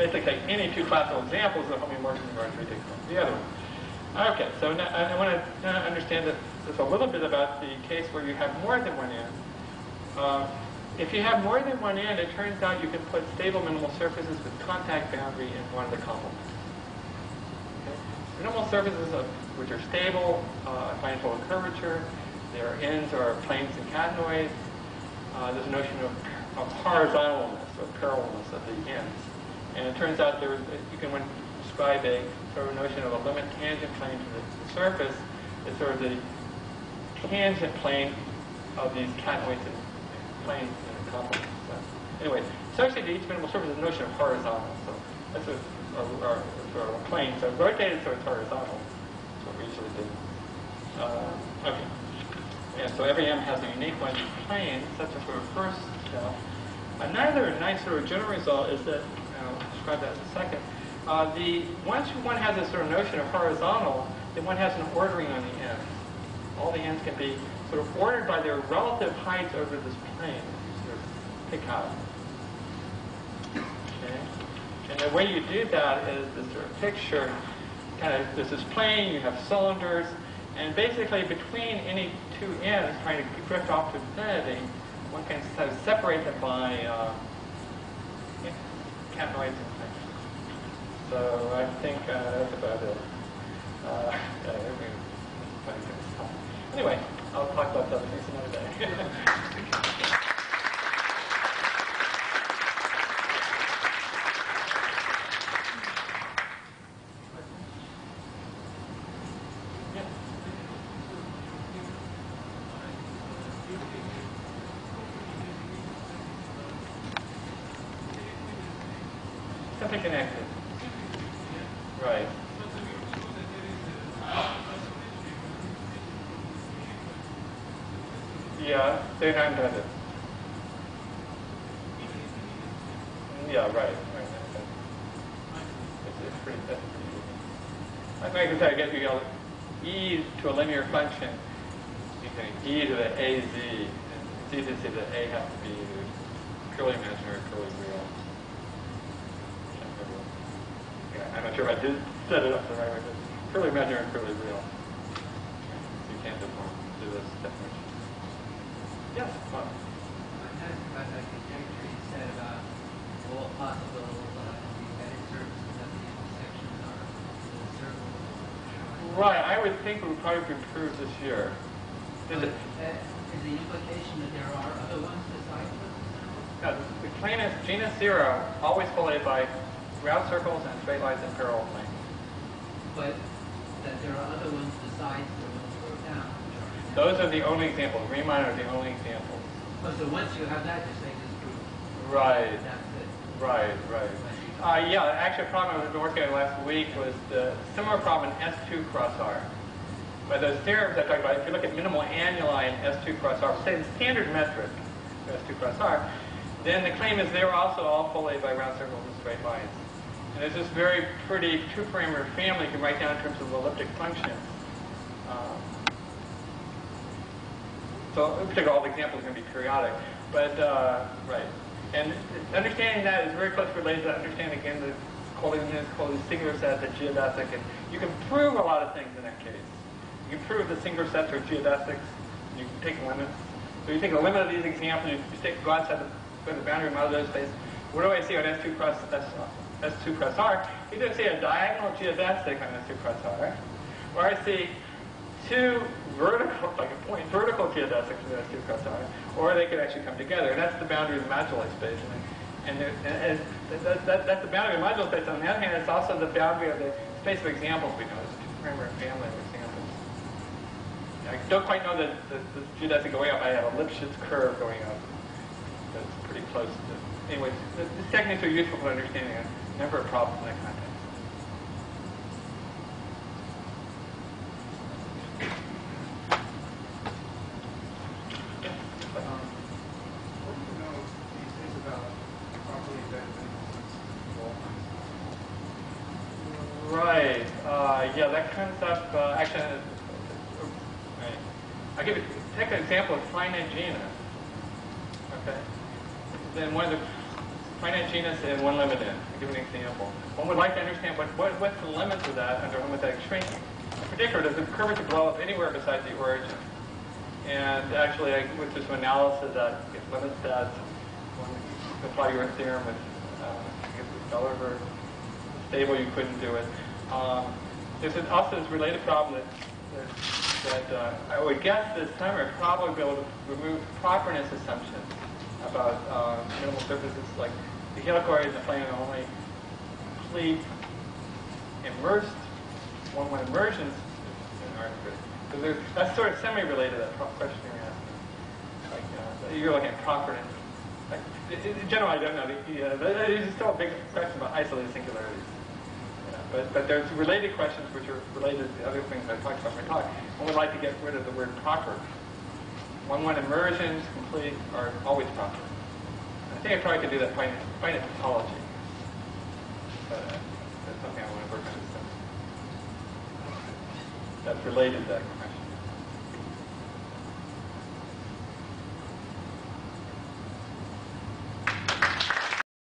Basically take any two classical examples of homeomorphism are three takes one the other one. Okay, so now I, want to understand that just a little bit about the case where you have more than one end. Uh, if you have more than one end, it turns out you can put stable minimal surfaces with contact boundary in one of the complements. Minimal surfaces of, which are stable, uh, of curvature. Their ends are planes and catenoids. Uh, there's a notion of, of horizontalness or parallelness of the ends. And it turns out there, you can describe a sort of notion of a limit tangent plane to the, surface. It's sort of the tangent plane of these and planes in a complement. So anyway, associated the each minimal surface is a notion of horizontal. So that's a, a, a, sort of a plane. So rotated so it's horizontal. That's what we usually do. Uh, okay. And so every M has a unique one planes. That's a sort of first step. Another nice sort of general result is that, and I'll describe that in a second, uh, the, once one has this sort of notion of horizontal, then one has an ordering on the ends. All the ends can be sort of ordered by their relative heights over this plane sort of pick out. Okay? And the way you do that is this sort of picture, kind of, there's this plane, you have cylinders, and basically between any two ends trying to drift off to infinity, one can sort of separate them by uh. So I think uh, that's about it. Uh, yeah, anyway, I'll talk about things another day. Yeah. Something connected. Right. Yeah, they're not embedded. Yeah, right. right. It's, pretty, that's pretty easy. I think I get you e to a linear function, you can e to the az. And it's easy to see that a has to be purely imaginary or purely real. Yeah, I'm not sure if I did set it up the right way, purely imaginary and purely real. You can't do this definition. Yes, Bob. I asked about that conjecture you said about all possible uh, embedded surfaces at the intersection are the circle. Right, I would think it would probably be improved this year. Is it? that is the implication that there are other ones besides? No, the plane is genus zero, always followed by round circles and straight lines and parallel planes. But that there are other ones besides the ones you wrote down. which are- Those are the only examples. Riemann are the only examples. Oh, so once you have that, you say disprove. Right, That's it. right, right. Uh, yeah, actually, a problem I was working on last week was the similar problem in S2 cross R. By those theorems I talked about, if you look at minimal annuli in S2 cross R, say the standard metric for S2 cross R, then the claim is they're also all followed by round circles and straight lines. And there's this very pretty two-parameter family you can write down in terms of elliptic functions. Um, so in particular, all the examples are going to be periodic. But, uh, right. And understanding that is very closely related to understanding, again, the Collin's, Collin's singular set, the geodesic. And you can prove a lot of things in that case. You can prove the singular sets are geodesics. You can take limits. So you take a limit of these examples, you take, go outside the, the boundary of moduli space. What do I see on S2 cross S, S2 cross R? Either I see a diagonal geodesic on S2 cross R, or I see two vertical, like a point vertical geodesics in S2 cross R, or they could actually come together. And that's the boundary of the moduli space. And, there, and, and that, that, that's the boundary of the moduli space. On the other hand, it's also the boundary of the space of examples we know. It's two-parameter family of examples. I don't quite know the, the, the geodesic going up. I have a Lipschitz curve going up. That's pretty close to. Anyways, th- these techniques are useful for understanding a number of problems in that context. Um, What do you know these days about properly embedded ball Right. Uh, yeah, that comes up. Uh, actually, uh, right. I'll give you take an example of finite genus. Okay. Then one of the finite genus and one limited. I'll give you an example. One would like to understand what, what what's the limits of that under homothetic shrinking. In the curvature blow up anywhere besides the origin? And actually, I went through some analysis that gets limit stats. One, apply your theorem with, uh, Gulliver stable, you couldn't do it. Um, There's an- also this related problem that, that, that uh, I would guess this summer probably be able to remove properness assumptions about uh, minimal surfaces like the helicoid and the plane only complete immersed, one when immersions there's, that's sort of semi-related that question you're. Like, uh, you're looking at properness. Like, in, general, I don't know. The, uh, still a big question about isolated singularities. But, but there's related questions which are related to the other things I talked about in my talk. One would like to get rid of the word proper. One when immersions complete are always proper. I think I probably could do that finite, finite topology. But uh, that's something I want to work on. this summer. That's related to that.